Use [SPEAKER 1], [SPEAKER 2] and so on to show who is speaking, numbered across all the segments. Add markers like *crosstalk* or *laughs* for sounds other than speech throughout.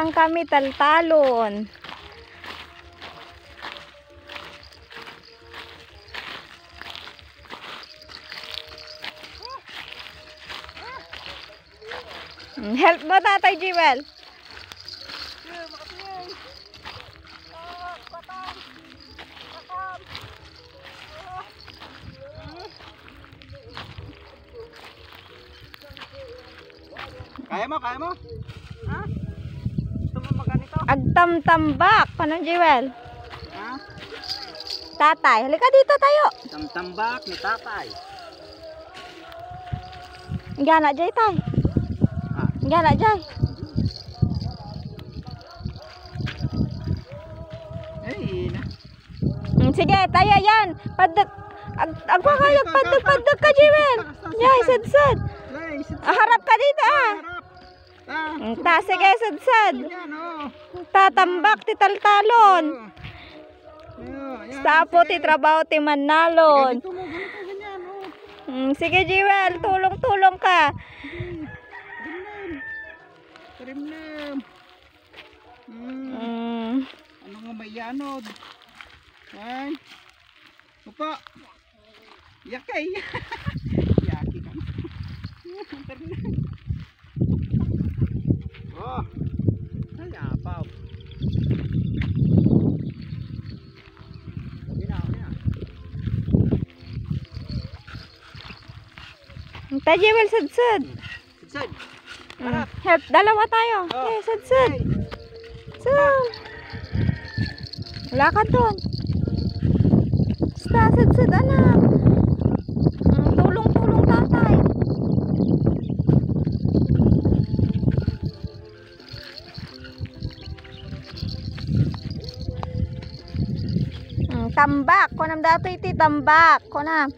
[SPEAKER 1] lang kami taltalon. Mm, Help mo tatay Jewel.
[SPEAKER 2] Kaya mo, kaya mo? Ha? Gusto mo maganito?
[SPEAKER 1] Agtamtambak. Paano Jewel?
[SPEAKER 2] Ha?
[SPEAKER 1] Tatay, halika dito tayo.
[SPEAKER 2] Tamtambak ni tatay.
[SPEAKER 1] Gana jay tay.
[SPEAKER 2] Ha?
[SPEAKER 1] Gana jay.
[SPEAKER 2] Ay, na.
[SPEAKER 1] Mm, Sige, tayo yan. Padag ag agpakayag padag padag ka Jewel. Yay, sad-sad.
[SPEAKER 2] Ay, sit
[SPEAKER 1] Ah, harap ka dito ah.
[SPEAKER 2] Ah,
[SPEAKER 1] Mm, Ta, sige, sad-sad.
[SPEAKER 2] yan, oh.
[SPEAKER 1] Tatambak ti taltalon.
[SPEAKER 2] Ayo, yan.
[SPEAKER 1] Tapo ti trabaho ti manalon.
[SPEAKER 2] Ganyan, oh.
[SPEAKER 1] Mm, sige Jewel, tulong-tulong ka.
[SPEAKER 2] Ganyan. Trimlim. Hmm.
[SPEAKER 1] Mm.
[SPEAKER 2] Ano nga may yanod? Ay. Opo. Yakay. *laughs* Yaki ka. *laughs* Trimlim. Oh. Ay, apaw. Gina, gina.
[SPEAKER 1] Ta Jewel, sad-sad.
[SPEAKER 2] Sud.
[SPEAKER 1] Mm. Help, dalawa tayo.
[SPEAKER 2] Oh.
[SPEAKER 1] Eh, sad-sad. Sad. Wala ka doon. Basta, sad-sad, anak. Mm, Tulong-tulong tatay. Mm, tambak. Kunam dato iti tambak. Kunam.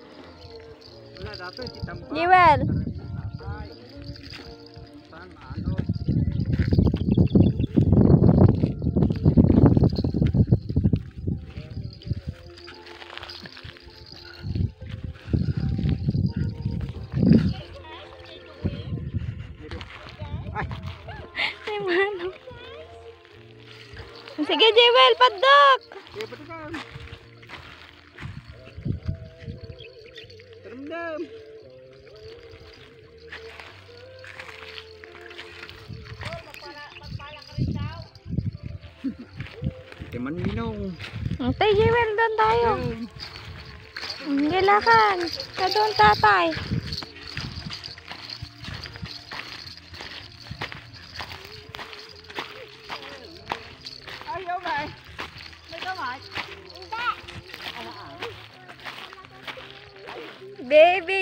[SPEAKER 1] Jewel. Sige, Jewel, padok.
[SPEAKER 2] kaya ba Terendam. Teman minong.
[SPEAKER 1] Tay, Jewel, doon tayo. Gilakan. Ka doon, tatay. Baby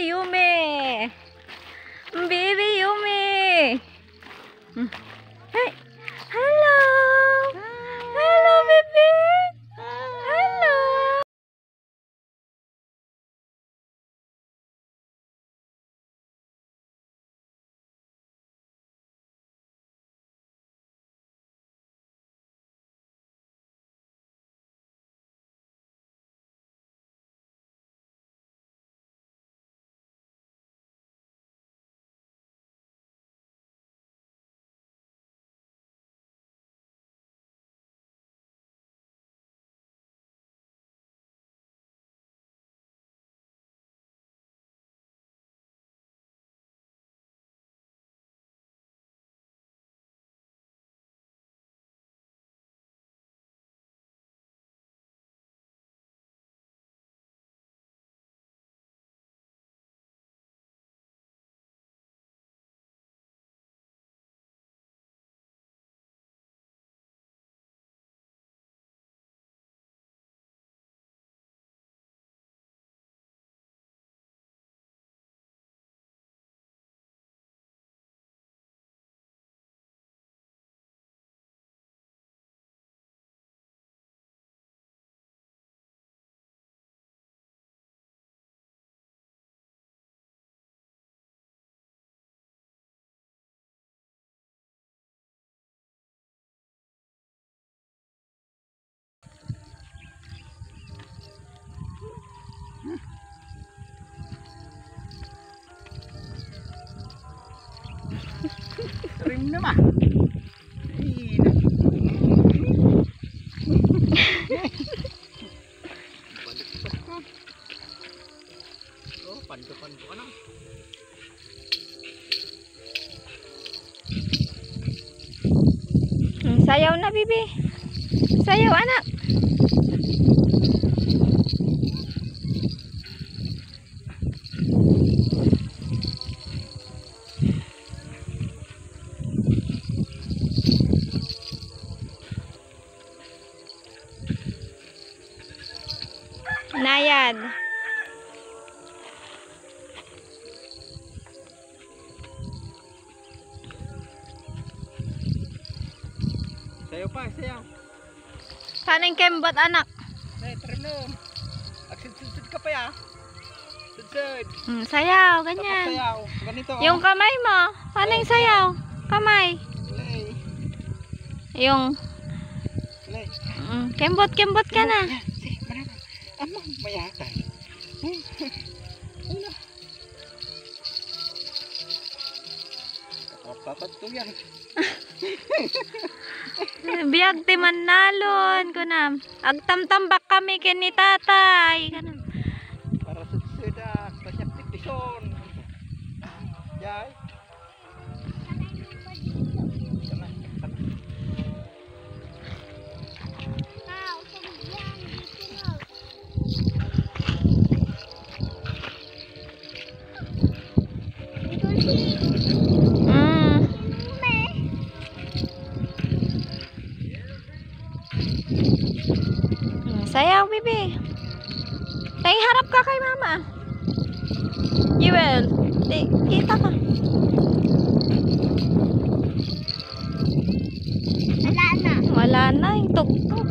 [SPEAKER 2] Terima minum ah.
[SPEAKER 1] Sayau na, bibi. Sayau anak. Nayad.
[SPEAKER 2] Sayo pa, sayo.
[SPEAKER 1] Paano yung kembot, anak?
[SPEAKER 2] Nay, tara mo. Agsid-sud ka pa ya. Sud-sud.
[SPEAKER 1] Hmm, sayaw,
[SPEAKER 2] Tapos
[SPEAKER 1] ganyan.
[SPEAKER 2] sayaw. Ganito. oh.
[SPEAKER 1] Yung kamay mo. Yung sayaw? Kamay.
[SPEAKER 2] Lay.
[SPEAKER 1] Yung,
[SPEAKER 2] Lay.
[SPEAKER 1] mm, kembot, kembot ka na.
[SPEAKER 2] Marami. Hmm. Ano? Tatat to yan.
[SPEAKER 1] Biyag ti manalon ko na. Agtamtambak kami kin ni tatay. Ganun.
[SPEAKER 2] Para sud-sud ah. Tasyak tikison. Yay.
[SPEAKER 1] Sayaw, bibi. Tay, harap ka kay mama. Di, kita ka.
[SPEAKER 3] Wala na.
[SPEAKER 1] Wala na, yung tugtog.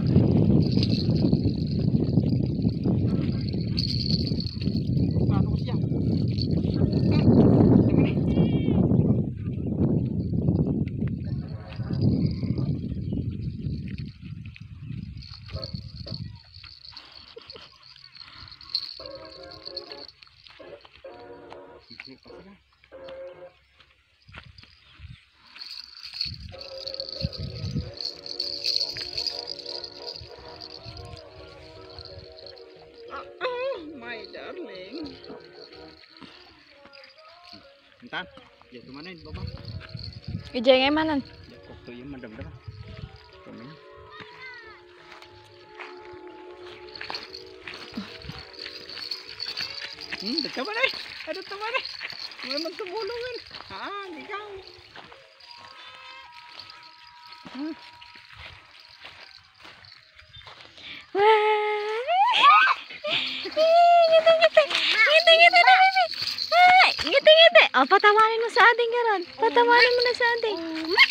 [SPEAKER 2] kan? Ya kemana ini bapak?
[SPEAKER 1] Ijo yang mana?
[SPEAKER 2] Ya waktu yang mendem deh. Kemana? Hmm, ada mana? ni, ada teman ni. Mau mentu kan? Ah, ni kau. Hmm.
[SPEAKER 1] Oh, patawanin mo sa ating ganon. Patawanin mo na sa ating.
[SPEAKER 3] Mm.